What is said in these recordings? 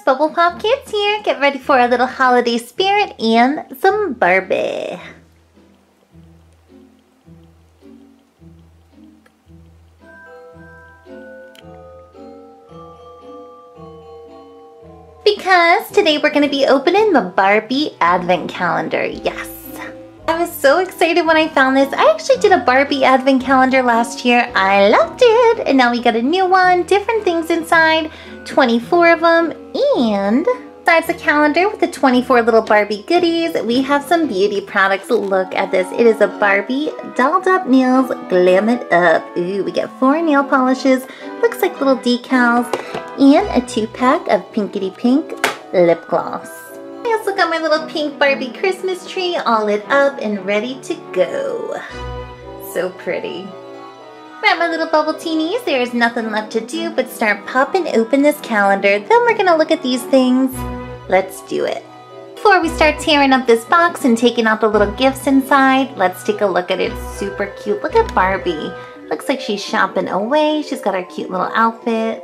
Bubble Pop Kids here. Get ready for a little holiday spirit and some Barbie. Because today we're going to be opening the Barbie Advent Calendar. Yes. I was so excited when I found this. I actually did a Barbie Advent Calendar last year. I loved it. And now we got a new one, different things inside, 24 of them. And besides the calendar with the 24 little Barbie goodies, we have some beauty products. Look at this. It is a Barbie dolled up nails, glam it up. Ooh, we get four nail polishes. Looks like little decals and a two pack of Pinkity Pink lip gloss. I also got my little pink Barbie Christmas tree all lit up and ready to go. So pretty. Right, my little bubble teenies, there is nothing left to do but start popping open this calendar. Then we're gonna look at these things. Let's do it. Before we start tearing up this box and taking out the little gifts inside, let's take a look at it. Super cute. Look at Barbie. Looks like she's shopping away. She's got her cute little outfit.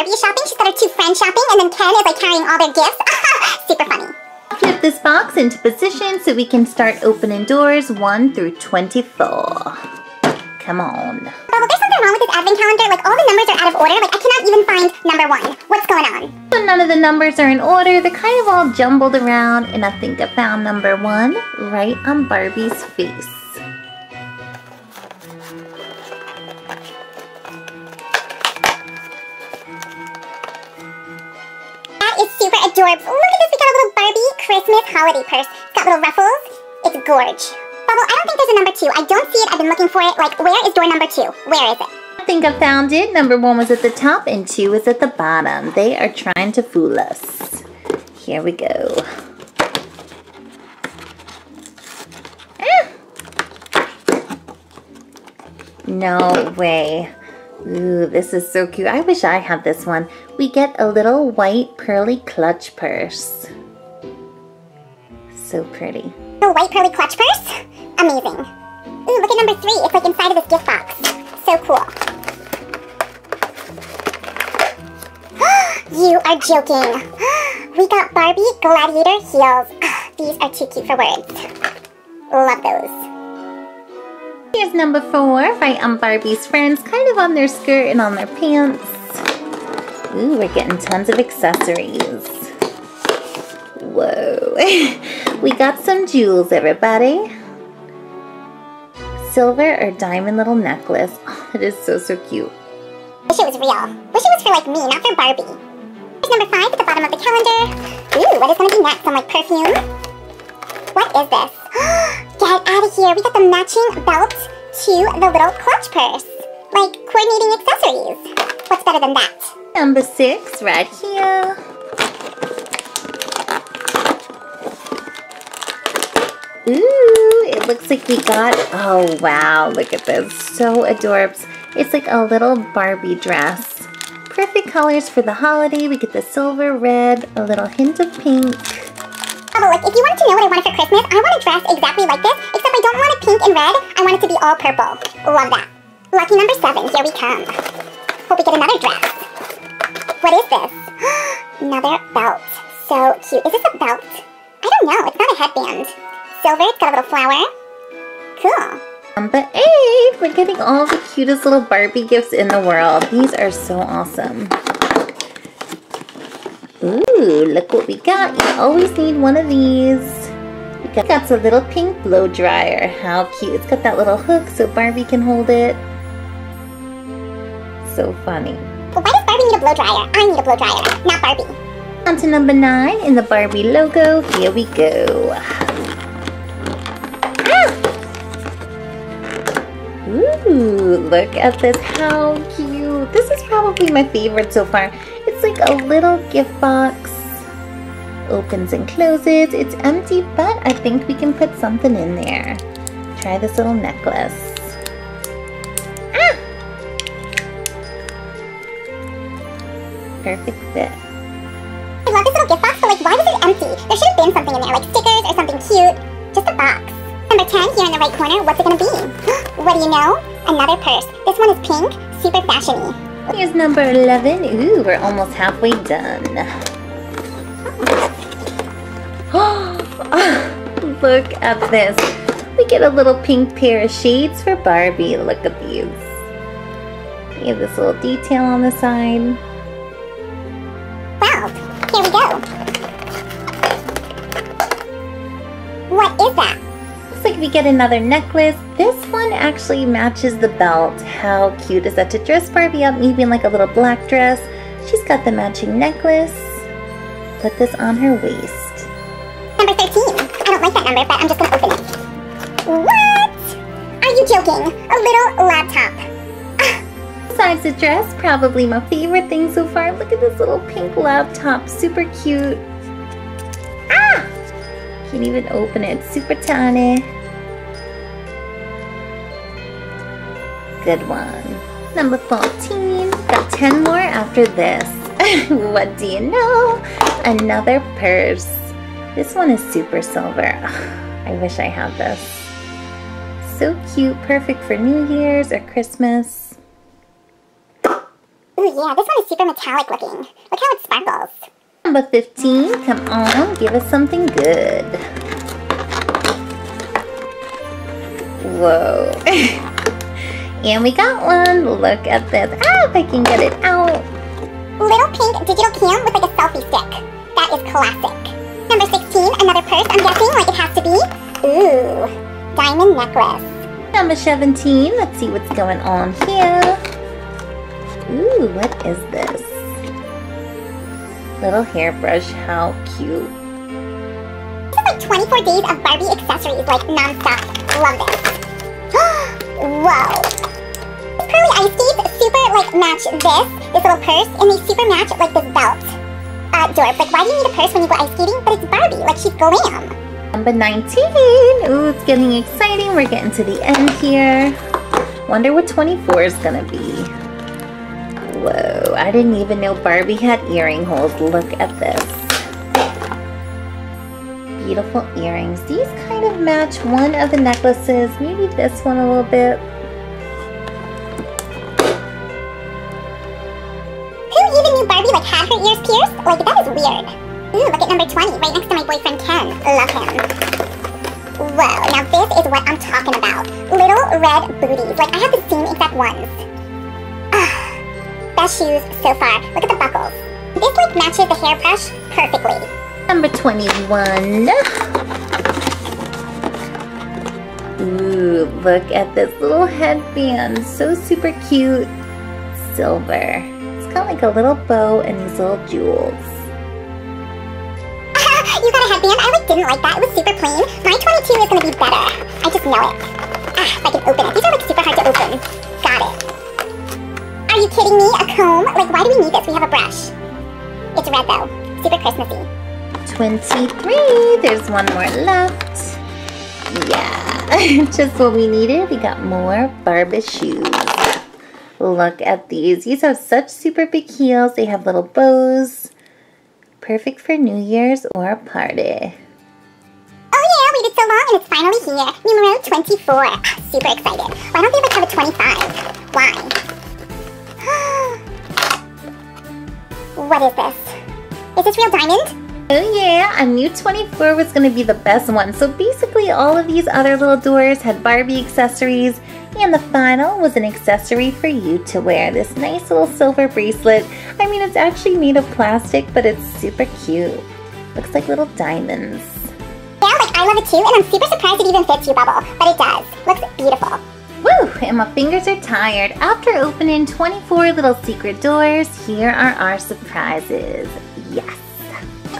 Barbie shopping, she's got her two friends shopping, and then Ken is like carrying all their gifts. Super funny. Flip this box into position so we can start opening doors 1 through 24. Come on. Bubble, there's something wrong with this advent calendar. Like, all the numbers are out of order. Like, I cannot even find number one. What's going on? So none of the numbers are in order. They're kind of all jumbled around, and I think I found number one right on Barbie's face. Adorable. Look at this. We got a little Barbie Christmas holiday purse. It's got little ruffles. It's gorge. Bubble, I don't think there's a number two. I don't see it. I've been looking for it. Like, where is door number two? Where is it? I think I found it. Number one was at the top and two was at the bottom. They are trying to fool us. Here we go. Ah! No way. Ooh, this is so cute. I wish I had this one. We get a little white pearly clutch purse. So pretty. The white pearly clutch purse? Amazing. Ooh, look at number three. It's like inside of this gift box. So cool. you are joking. we got Barbie Gladiator heels. These are too cute for words. Love those. Here's number four, right on um, Barbie's friends, kind of on their skirt and on their pants. Ooh, we're getting tons of accessories. Whoa. we got some jewels, everybody. Silver or diamond little necklace. Oh, it is so, so cute. Wish it was real. Wish it was for like me, not for Barbie. Here's number five at the bottom of the calendar. Ooh, what is gonna be next? Some like perfume? What is this? Get out of here. We got the matching belt to the little clutch purse. Like coordinating accessories. What's better than that? Number six, right here. Ooh, it looks like we got, oh wow, look at this. So adorbs. It's like a little Barbie dress. Perfect colors for the holiday. We get the silver, red, a little hint of pink. Oh, like if you wanted to know what I wanted for Christmas, I want a dress exactly like this, except I don't want it pink and red. I want it to be all purple. Love that. Lucky number seven, here we come. Hope we get another dress. What is this? another belt. So cute. Is this a belt? I don't know. It's not a headband. Silver, it's got a little flower. Cool. Number eight, we're getting all the cutest little Barbie gifts in the world. These are so awesome. Ooh, look what we got. You always need one of these. We got, a little pink blow dryer. How cute. It's got that little hook so Barbie can hold it. So funny. Blow dryer? I need a blow dryer, not Barbie. On to number nine in the Barbie logo. Here we go. Ah! Ooh, look at this. How cute. This is probably my favorite so far. It's like a little gift box. Opens and closes. It's empty, but I think we can put something in there. Try this little necklace. Perfect fit. I love this little gift box, but like, why was it empty? There should have been something in there, like stickers or something cute. Just a box. Number 10 here in the right corner, what's it gonna be? what do you know? Another purse. This one is pink, super fashiony. Here's number 11. Ooh, we're almost halfway done. Look at this. We get a little pink pair of shades for Barbie. Look at these. You have this little detail on the side. What is that? Looks like we get another necklace. This one actually matches the belt. How cute is that to dress Barbie up maybe in like a little black dress? She's got the matching necklace. Put this on her waist. Number 13. I don't like that number, but I'm just gonna open it. What? Are you joking? A little laptop. Ah, besides the dress, probably my favorite thing so far. Look at this little pink laptop. Super cute. Can't even open it. Super tiny. Good one. Number 14. Got 10 more after this. what do you know? Another purse. This one is super silver. I wish I had this. So cute. Perfect for New Year's or Christmas. Ooh, yeah, this one is super metallic looking. Look how it sparkles. Number 15, come on, give us something good. Whoa. and we got one. Look at this. Ah, if I can get it out. Little pink digital cam with like a selfie stick. That is classic. Number 16, another purse, I'm guessing, like it has to be. Ooh, diamond necklace. Number 17, let's see what's going on here. Ooh, what is this? Little hairbrush, how cute. This is like 24 days of Barbie accessories, like non-stop. Love this. Whoa. These pearly ice skates super like match this, this little purse, and they super match like this belt. Uh, Dorp, like why do you need a purse when you go ice skating? But it's Barbie, like she's glam. Number 19. Ooh, it's getting exciting. We're getting to the end here. Wonder what 24 is gonna be. Whoa, I didn't even know Barbie had earring holes. Look at this. Beautiful earrings. These kind of match one of the necklaces, maybe this one a little bit. Who even knew Barbie like had her ears pierced? Like that is weird. Ooh, look at number 20, right next to my boyfriend Ken. Love him. Whoa, now this is what I'm talking about. Little red booties. Like I have the same exact ones. Ah, best shoes so far. Look at the buckles. This like matches the hairbrush perfectly. Number 21. Ooh, look at this little headband. So super cute. Silver. It's got like a little bow and these little jewels. you got a headband? I like didn't like that. It was super plain. My 22 is gonna be better. I just know it. Ah, if I can open it. These are like super hard to open. Got it. Are you kidding me? A comb? Like why do we need this? We have a brush. It's red though. Super Christmassy. 23. There's one more left. Yeah, just what we needed. We got more Barbie shoes. Look at these. These have such super big heels. They have little bows. Perfect for New Year's or a party. Oh yeah, waited so long and it's finally here. Numero 24. Ah, super excited. Why don't they have a 25? Why? what is this? Is this real diamond? Oh yeah, I knew 24 was going to be the best one. So basically all of these other little doors had Barbie accessories and the final was an accessory for you to wear. This nice little silver bracelet. I mean, it's actually made of plastic, but it's super cute. Looks like little diamonds. Yeah, like I love it too, and I'm super surprised it even fits you, Bubble. But it does. Looks beautiful. Woo! And my fingers are tired. After opening 24 little secret doors, here are our surprises. Yes!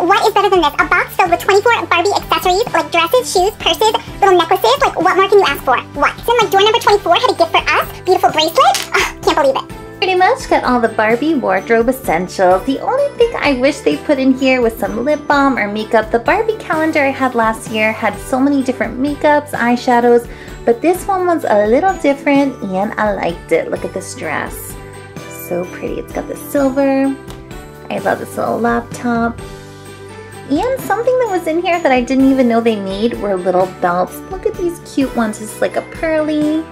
What is better than this? A box filled with 24 Barbie accessories, like dresses, shoes, purses, little necklaces. Like, what more can you ask for? What? Then, like, door number 24 had a gift for us. Beautiful bracelet. Oh, can't believe it. Pretty much got all the Barbie wardrobe essentials. The only thing I wish they put in here was some lip balm or makeup. The Barbie calendar I had last year had so many different makeups, eyeshadows, but this one was a little different and I liked it. Look at this dress. So pretty. It's got the silver. I love this little laptop. And something that was in here that I didn't even know they made were little belts. Look at these cute ones. It's like a pearly.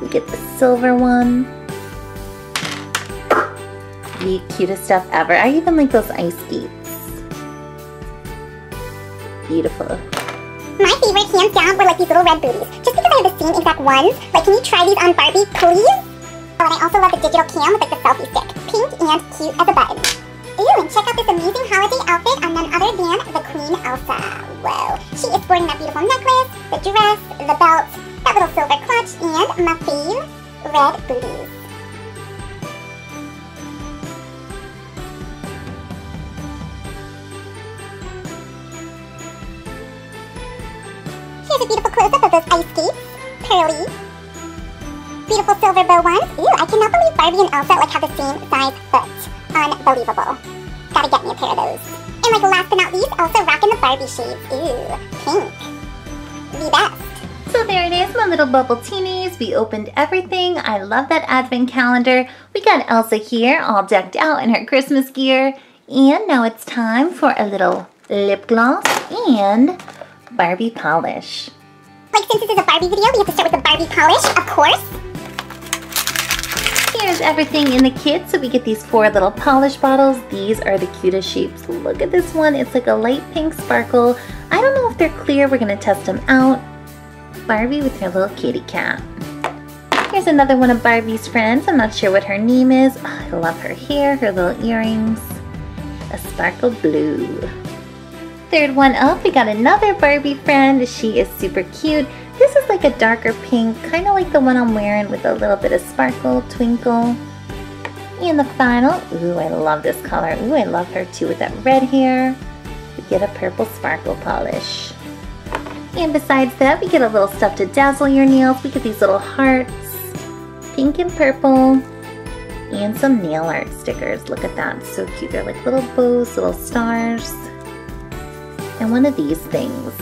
We get the silver one. the cutest stuff ever. I even like those ice skates. Beautiful. My favorite, hands down, were like these little red booties. Just because I have the same exact ones. Like, can you try these on Barbie, please? Oh, and I also love the digital cam with like the selfie stick. Pink and cute as a button. And check out this amazing holiday outfit on none other than the Queen Elsa. Whoa. She is sporting that beautiful necklace, the dress, the belt, that little silver clutch, and my fave, red booties. Here's a beautiful close-up of those ice skates. Pearly. Beautiful silver bow ones. Ooh, I cannot believe Barbie and Elsa like have the same size shades. Ooh, pink. The best. So there it is, my little bubble teenies. We opened everything. I love that advent calendar. We got Elsa here all decked out in her Christmas gear. And now it's time for a little lip gloss and Barbie polish. Like since this is a Barbie video, we have to start with the Barbie polish, of course. Everything in the kit. So we get these four little polish bottles. These are the cutest shapes. Look at this one. It's like a light pink sparkle. I don't know if they're clear. We're gonna test them out. Barbie with her little kitty cat. Here's another one of Barbie's friends. I'm not sure what her name is. Oh, I love her hair, her little earrings. A sparkle blue. Third one up, we got another Barbie friend. She is super cute. This is like a darker pink, kind of like the one I'm wearing with a little bit of sparkle, twinkle. And the final, ooh, I love this color. Ooh, I love her too with that red hair. We get a purple sparkle polish. And besides that, we get a little stuff to dazzle your nails. We get these little hearts, pink and purple, and some nail art stickers. Look at that, so cute. They're like little bows, little stars. And one of these things.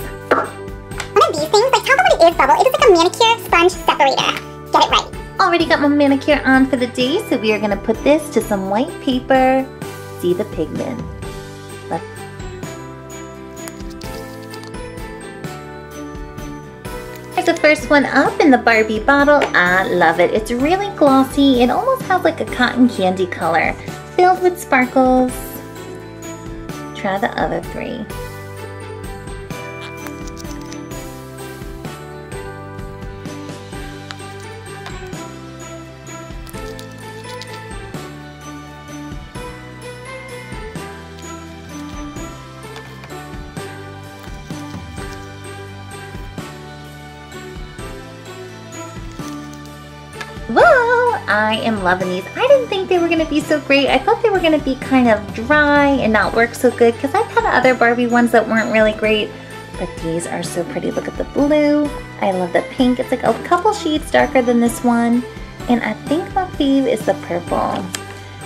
Is, Bubble. It is like a manicure sponge separator. Get it right. Already got my manicure on for the day, so we are gonna put this to some white paper. See the pigment. Let's Here's the first one up in the Barbie bottle. I love it. It's really glossy. It almost has like a cotton candy color, filled with sparkles. Try the other three. I am loving these. I didn't think they were going to be so great. I thought they were going to be kind of dry and not work so good because I've had other Barbie ones that weren't really great. But these are so pretty. Look at the blue. I love the pink. It's like a couple shades darker than this one. And I think my fave is the purple.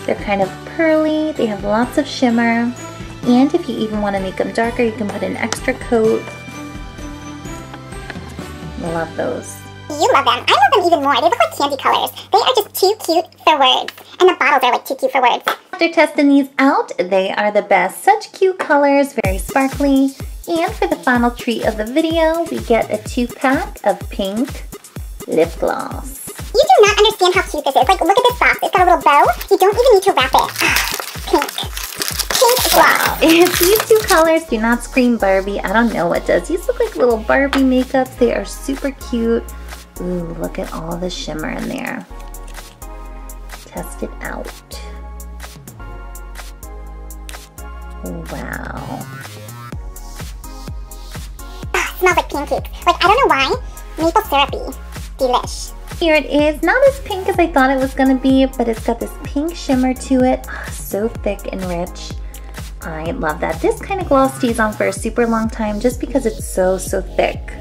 They're kind of pearly. They have lots of shimmer. And if you even want to make them darker, you can put an extra coat. Love those. You love them. I love them even more. They look like candy colors. They are just too cute for words. And the bottles are like too cute for words. After testing these out, they are the best. Such cute colors, very sparkly. And for the final treat of the video, we get a two pack of pink lip gloss. You do not understand how cute this is. Like, look at this box. It's got a little bow. You don't even need to wrap it. Pink. Pink gloss. If these two colors do not scream Barbie, I don't know what does. These look like little Barbie makeups. They are super cute. Ooh, look at all the shimmer in there. Test it out. Wow. Ah, smells like pancakes. Like, I don't know why. Maple syrupy. Delish. Here it is. Not as pink as I thought it was going to be, but it's got this pink shimmer to it. Oh, so thick and rich. I love that. This kind of gloss stays on for a super long time just because it's so, so thick.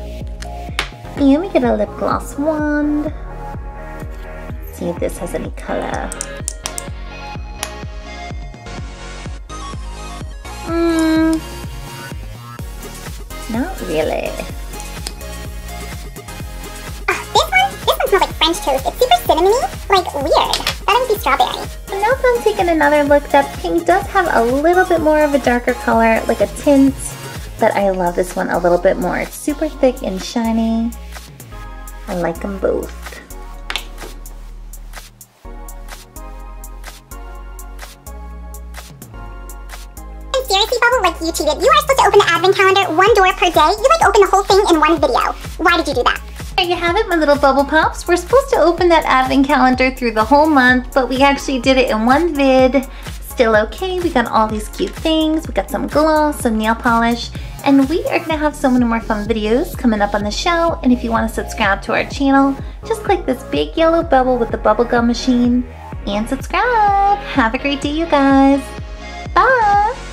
And we get a lip gloss wand. See if this has any color. Mmm. Not really. Ah, this one, this one smells like French toast. It's super cinnamony, like weird. That would be strawberry. So now that I'm taking another look, that pink does have a little bit more of a darker color, like a tint, but I love this one a little bit more. It's super thick and shiny. I like them both. seriously, Bubble? Like, you cheated. You are supposed to open the advent calendar one door per day. You, like, open the whole thing in one video. Why did you do that? There you have it, my little bubble pops. We're supposed to open that advent calendar through the whole month, but we actually did it in one vid. Still okay, we got all these cute things. We got some gloss, some nail polish, and we are gonna have so many more fun videos coming up on the show. And if you wanna subscribe to our channel, just click this big yellow bubble with the bubblegum machine and subscribe. Have a great day, you guys. Bye.